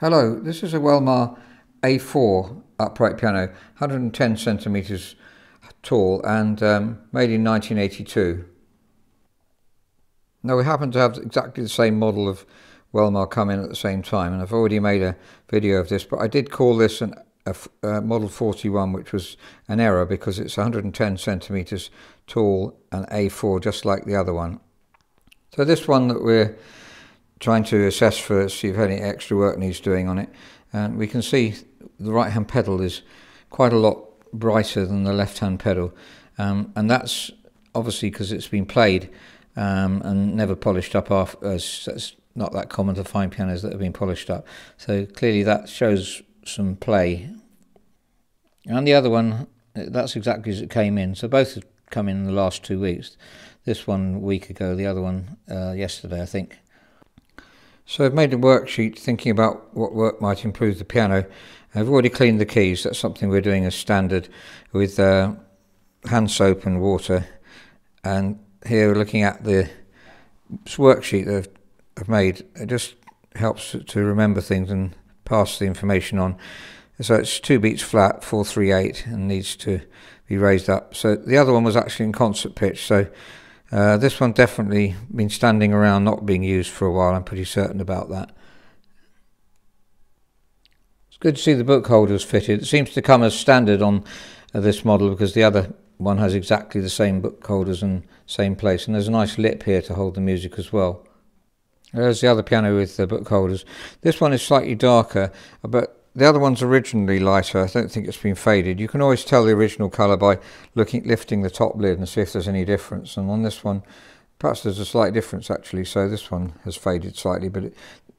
Hello, this is a Welmar A4 upright piano, 110 centimeters tall and um, made in 1982. Now we happen to have exactly the same model of Welmar come in at the same time and I've already made a video of this but I did call this an, a, a Model 41 which was an error because it's 110 centimeters tall and A4 just like the other one. So this one that we're trying to assess first, see if any extra work needs doing on it. And we can see the right hand pedal is quite a lot brighter than the left hand pedal. Um, and that's obviously because it's been played um, and never polished up after, that's not that common to find pianos that have been polished up. So clearly that shows some play. And the other one, that's exactly as it came in. So both have come in the last two weeks. This one a week ago, the other one uh, yesterday, I think. So I've made a worksheet thinking about what work might improve the piano. I've already cleaned the keys. That's something we're doing as standard with uh, hand soap and water. And here we're looking at the worksheet that I've made. It just helps to remember things and pass the information on. So it's two beats flat, 438, and needs to be raised up. So the other one was actually in concert pitch. So uh, this one definitely been standing around not being used for a while, I'm pretty certain about that. It's good to see the book holders fitted. It seems to come as standard on uh, this model because the other one has exactly the same book holders and same place. And there's a nice lip here to hold the music as well. There's the other piano with the book holders. This one is slightly darker, but the other one's originally lighter. I don't think it's been faded. You can always tell the original colour by looking, lifting the top lid and see if there's any difference. And on this one, perhaps there's a slight difference actually. So this one has faded slightly, but it,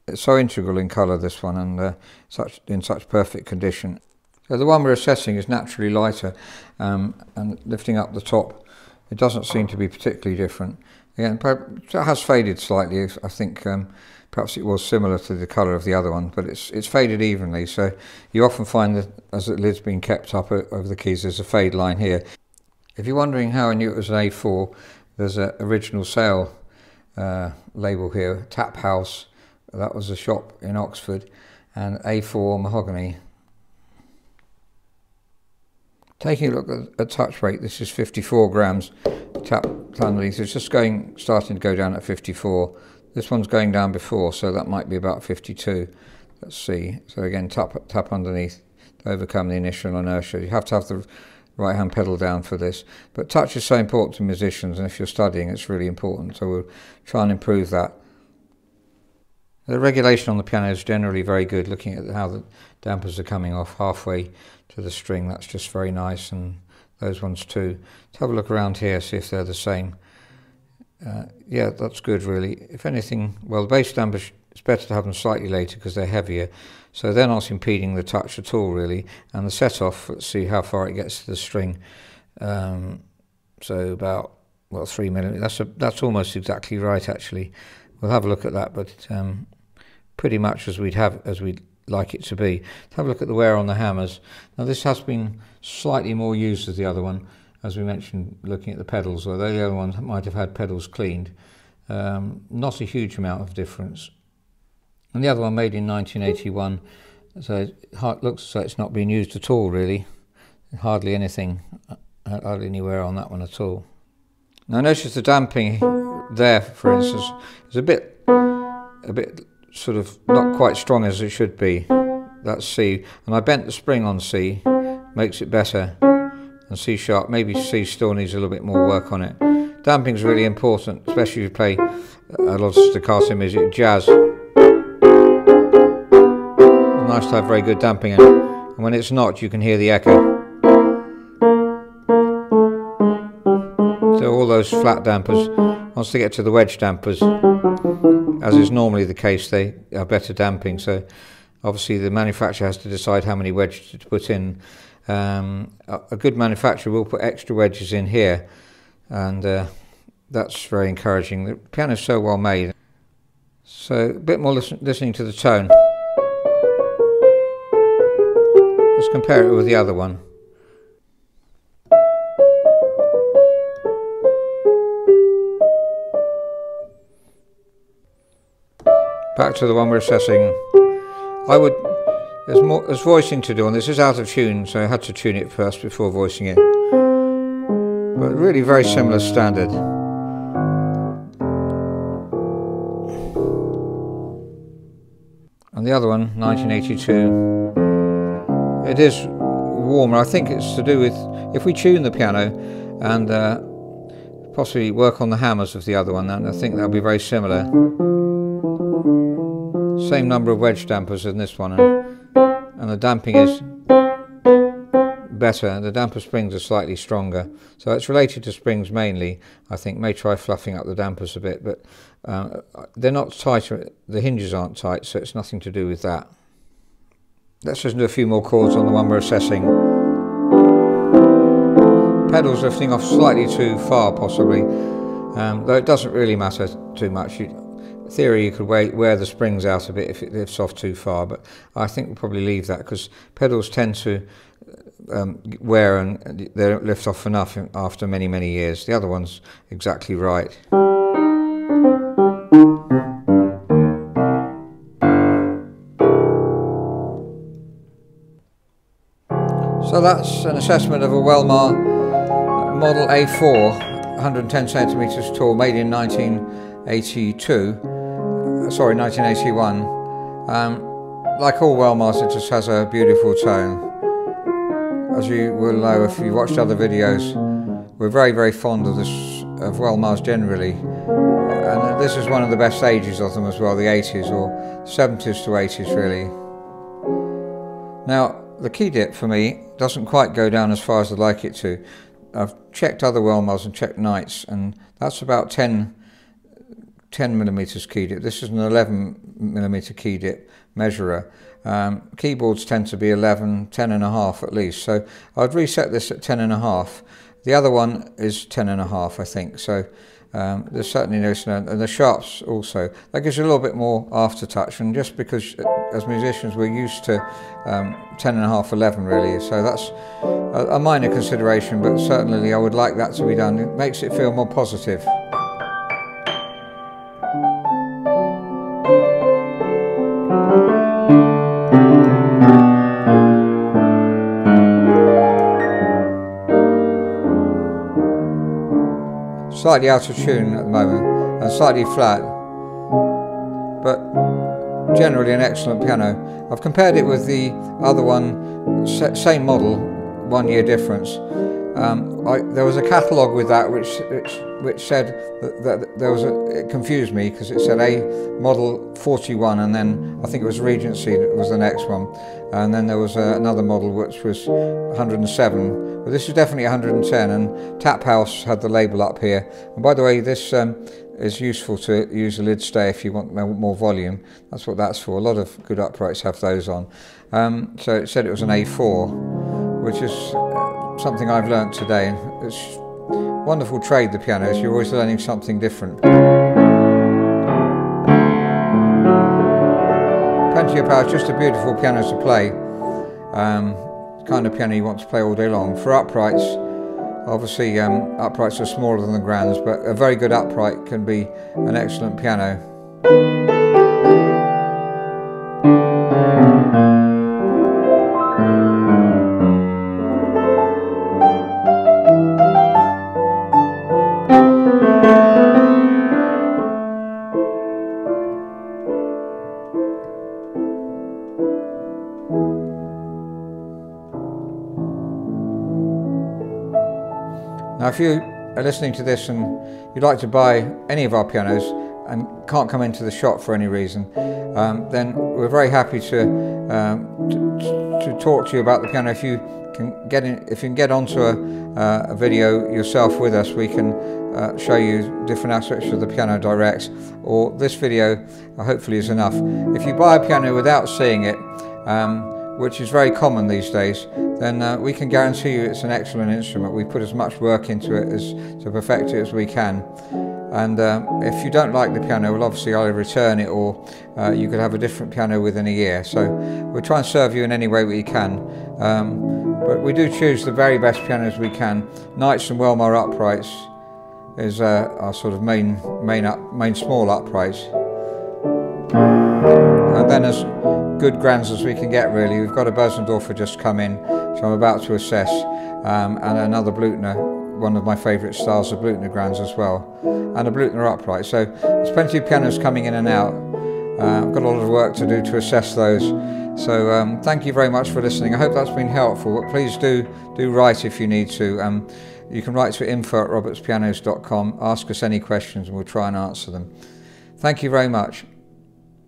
it's so integral in colour, this one, and uh, such in such perfect condition. So the one we're assessing is naturally lighter, um, and lifting up the top, it doesn't seem to be particularly different. Again, it has faded slightly. I think. Um, Perhaps it was similar to the colour of the other one, but it's it's faded evenly. So you often find that as the lid's been kept up over the keys, there's a fade line here. If you're wondering how I knew it was an A4, there's an original sale uh, label here, Taphouse. That was a shop in Oxford, and A4 mahogany. Taking a look at, at touch rate, this is 54 grams. Tap underneath, it's just going, starting to go down at 54. This one's going down before, so that might be about 52. Let's see. So again, tap, tap underneath to overcome the initial inertia. You have to have the right hand pedal down for this. But touch is so important to musicians, and if you're studying, it's really important. So we'll try and improve that. The regulation on the piano is generally very good, looking at how the dampers are coming off halfway to the string. That's just very nice, and those ones too. Let's have a look around here, see if they're the same. Uh, yeah, that's good really. If anything, well, the bass dampers, it's better to have them slightly later because they're heavier. So they're not impeding the touch at all really. And the set off, let's see how far it gets to the string. Um, so about, well, three millimeters. That's, a, that's almost exactly right actually. We'll have a look at that, but um, pretty much as we'd have, as we'd like it to be. Let's have a look at the wear on the hammers. Now this has been slightly more used as the other one as we mentioned, looking at the pedals, although the other ones might have had pedals cleaned, um, not a huge amount of difference. And the other one made in 1981, so it looks as it's not been used at all, really. Hardly anything, uh, hardly anywhere on that one at all. Now notice the damping there, for instance, is a bit, a bit sort of not quite strong as it should be. That's C, and I bent the spring on C, makes it better and C sharp. Maybe C still needs a little bit more work on it. Damping is really important, especially if you play a lot of staccato music, jazz. It's nice to have very good damping in. And when it's not, you can hear the echo. So all those flat dampers, once they get to the wedge dampers, as is normally the case, they are better damping. So obviously the manufacturer has to decide how many wedges to put in um, a good manufacturer will put extra wedges in here, and uh, that's very encouraging. The piano is so well made. So a bit more listen listening to the tone. Let's compare it with the other one. Back to the one we're assessing. I would, there's more, there's voicing to do and this is out of tune, so I had to tune it first before voicing it. But really very similar standard. And the other one, 1982, it is warmer. I think it's to do with if we tune the piano and uh, possibly work on the hammers of the other one, then I think they'll be very similar. Same number of wedge dampers in this one, and, and the damping is better. The damper springs are slightly stronger, so it's related to springs mainly. I think may try fluffing up the dampers a bit, but uh, they're not tighter. The hinges aren't tight, so it's nothing to do with that. Let's just do a few more chords on the one we're assessing. Pedals lifting off slightly too far, possibly, um, though it doesn't really matter too much. You, theory, you could wear, the springs out a bit if it lifts off too far, but I think we'll probably leave that because pedals tend to um, wear and they don't lift off enough after many, many years. The other one's exactly right. So that's an assessment of a Welmar Model A4, 110 centimetres tall, made in 1982, sorry, 1981. Um, like all Welmars, it just has a beautiful tone. As you will know if you watched other videos, we're very, very fond of this of Welmars generally. And this is one of the best ages of them as well, the 80s or 70s to 80s really. Now, the key dip for me doesn't quite go down as far as I'd like it to. I've checked other Welmars and checked Knights, and that's about 10, 10 millimeters key dip. This is an 11 millimeter key dip measurer. Um, keyboards tend to be 11, 10 and a half at least. So I'd reset this at 10 and a half. The other one is 10 and a half, I think. So um, there's certainly no and the sharps also. That gives you a little bit more aftertouch, and just because uh, as musicians we're used to um, 10 and a half, 11 really, so that's a, a minor consideration, but certainly I would like that to be done. It makes it feel more positive. Slightly out of tune at the moment and slightly flat, but generally an excellent piano. I've compared it with the other one, same model, one year difference. Um, I, there was a catalogue with that which, which, which said that, that, there was a, it confused me because it said a model 41 and then I think it was Regency that was the next one. And then there was uh, another model which was 107 but this is definitely 110 and Taphouse had the label up here. And by the way this um, is useful to use a lid stay if you want more volume. That's what that's for. A lot of good uprights have those on. Um, so it said it was an A4 which is something I've learnt today. It's wonderful trade, the piano, you're always learning something different. Plenty of power, it's just a beautiful piano to play. Um, kind of piano you want to play all day long. For uprights, obviously um, uprights are smaller than the grands, but a very good upright can be an excellent piano. If you are listening to this and you'd like to buy any of our pianos and can't come into the shop for any reason, um, then we're very happy to, um, to, to talk to you about the piano. If you can get in, if you can get onto a, uh, a video yourself with us, we can uh, show you different aspects of the piano direct. Or this video, hopefully, is enough. If you buy a piano without seeing it. Um, which is very common these days, then uh, we can guarantee you it's an excellent instrument. We put as much work into it as to perfect it as we can. And uh, if you don't like the piano, well, obviously I'll return it, or uh, you could have a different piano within a year. So we'll try and serve you in any way we can. Um, but we do choose the very best pianos we can. Knights and Welmar uprights is uh, our sort of main, main, up, main small uprights. And then as good grands as we can get really. We've got a Bösendorfer just come in, which I'm about to assess, um, and another Blüthner, one of my favourite styles of Blüthner grands as well, and a Blüthner upright. So there's plenty of pianos coming in and out. Uh, I've got a lot of work to do to assess those. So um, thank you very much for listening. I hope that's been helpful. But please do do write if you need to. Um, you can write to info at robertspianos.com, ask us any questions and we'll try and answer them. Thank you very much.